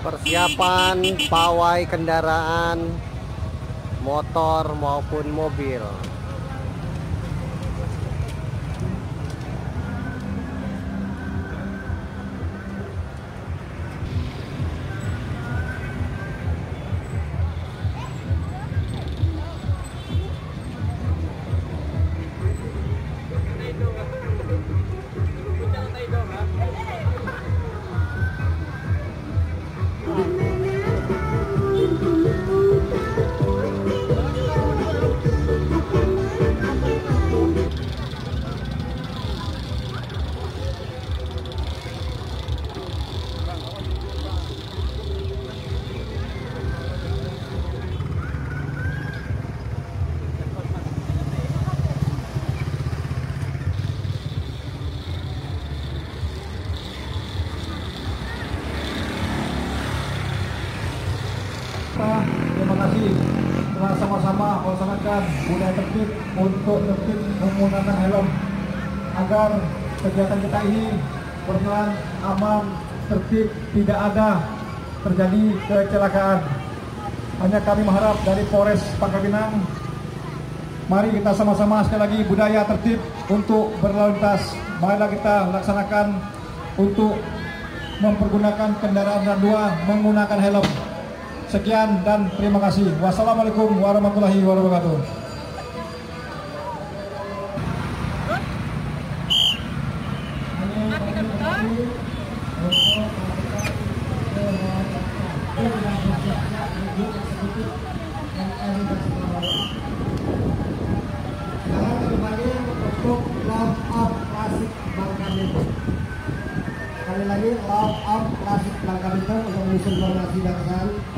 persiapan pawai kendaraan motor maupun mobil kasih telah sama-sama melaksanakan budaya tertib untuk tertib menggunakan helm agar kegiatan kita ini berjalan aman, tertib, tidak ada terjadi kecelakaan. Hanya kami mengharap dari Polres Pangkal Pinang, mari kita sama-sama sekali lagi budaya tertib untuk berlalu lintas. Marilah kita laksanakan untuk mempergunakan kendaraan roda dua menggunakan helm. Sekian dan terima kasih. Wassalamualaikum warahmatullahi wabarakatuh. Sekali lagi love of klasik Bangka Belitung untuk mengisi informasi dan pesan.